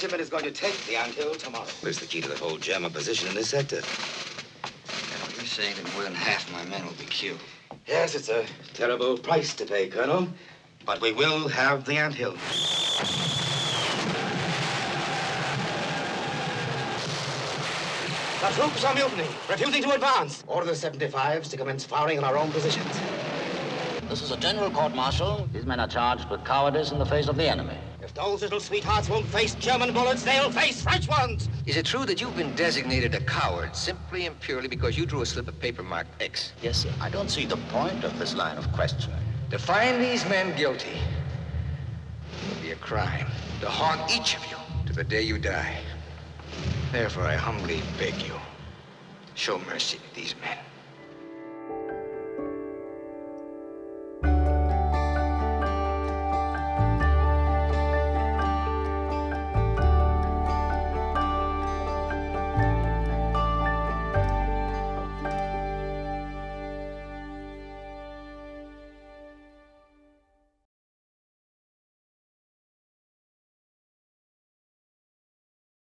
regiment is going to take the anthill tomorrow. Where's the key to the whole German position in this sector? Colonel, you're saying that more than half my men will be killed. Yes, it's a terrible price to pay, Colonel. But we will have the ant anthill. The troops are mutiny, refusing to advance. Order the 75s to commence firing on our own positions. This is a general court-martial. These men are charged with cowardice in the face of the enemy. If those little sweethearts won't face German bullets, they'll face French ones. Is it true that you've been designated a coward simply and purely because you drew a slip of paper marked X? Yes, sir. I don't see the point of this line of questioning. To find these men guilty will be a crime. To haunt each of you to the day you die. Therefore, I humbly beg you, show mercy to these men.